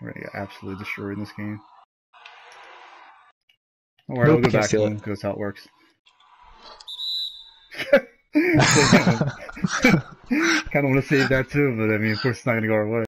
We're gonna get absolutely destroyed in this game. Alright, Nope, we'll go back to him because that's how it works. kind of want to save that too, but I mean, of course, it's not going to go our way.